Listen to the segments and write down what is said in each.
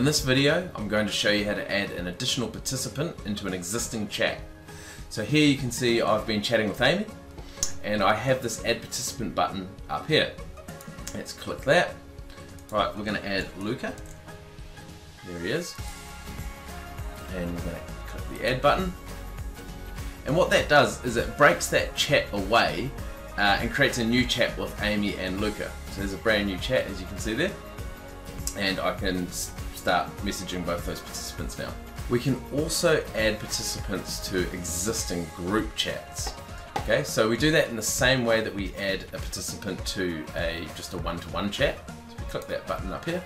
In this video, I'm going to show you how to add an additional participant into an existing chat. So here you can see I've been chatting with Amy, and I have this add participant button up here. Let's click that. Right, we're going to add Luca. There he is. And we're going to click the add button. And what that does is it breaks that chat away uh, and creates a new chat with Amy and Luca. So there's a brand new chat as you can see there. And I can start messaging both those participants now. We can also add participants to existing group chats. Okay, so we do that in the same way that we add a participant to a just a one-to-one -one chat. So we click that button up here.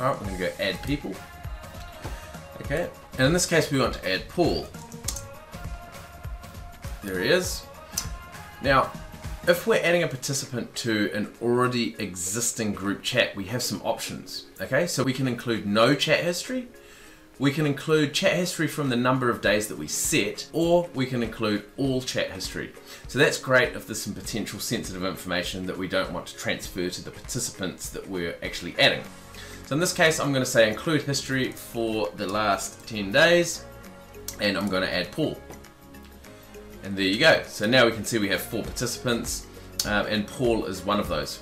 All right, we're gonna go add people. Okay, and in this case we want to add Paul. There he is. Now, if we're adding a participant to an already existing group chat, we have some options. Okay, so we can include no chat history, we can include chat history from the number of days that we set, or we can include all chat history. So that's great if there's some potential sensitive information that we don't want to transfer to the participants that we're actually adding. So in this case, I'm going to say include history for the last 10 days, and I'm going to add Paul. And there you go. So now we can see we have four participants, um, and Paul is one of those.